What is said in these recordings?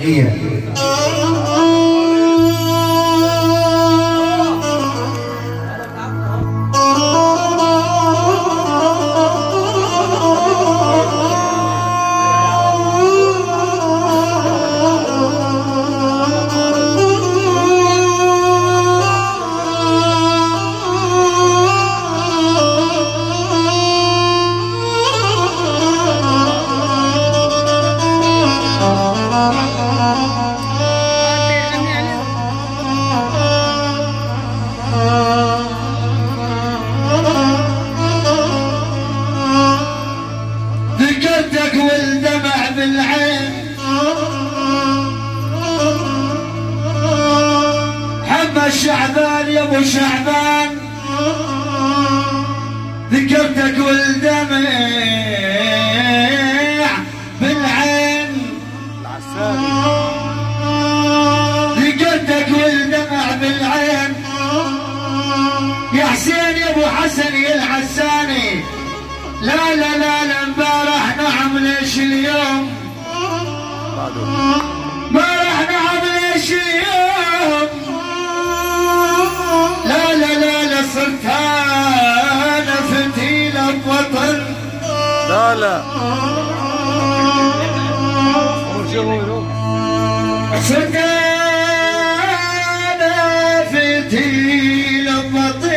Yeah. الشعبان يا ابو شعبان. ذكرتك والدمع بالعين. ذكرتك والدمع بالعين. يا حسين يا ابو حسن يا الحساني لا لا لا لا امبارح نعم ليش اليوم؟ امبارح بوطن لا لا. أول شيء هو يروح. صرت أنا فتيلة بوطن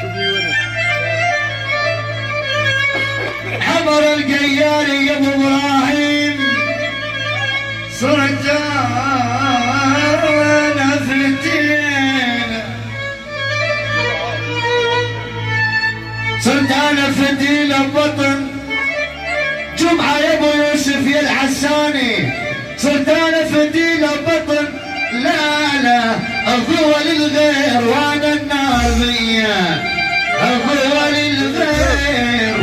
شوفي وينك حضر القياري يا أبو إبراهيم. صرت أنا فتيل صرت أنا فتيل بطن جمعة يا أبو يوسف يا الحساني صرت أنا فتيل بطن لا لا اضوى للغير وأنا النار بيا اضوى للغير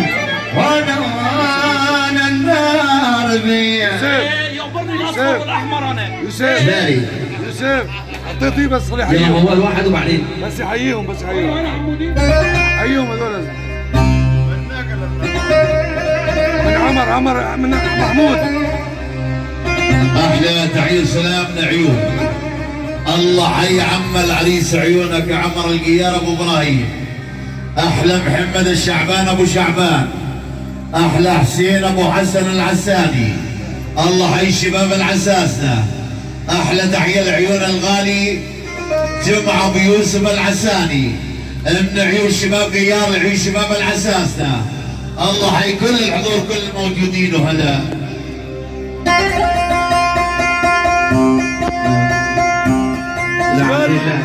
وأنا وأنا النار بيا يوسف. الاصفر والأحمر أنا. يوسف. داري يوسف. أعطيه بس خليه يلا يحييهم اول واحد وبعدين. بس يحييهم بس يحييهم. عمر عمر من محمود. أحلى تحيه سلام من عيون الله حي عم العريس عيونك عمر القيار أبو إبراهيم. أحلى محمد الشعبان أبو شعبان. أحلى حسين أبو حسن العساني الله حي شباب العساسنه أحلى تحية العيون الغالي جمعة أبو يوسف العساني. من عيون شباب قيار عيون شباب العساسنه الله حي كل الحضور كل الموجودين وهلا لا عبد الله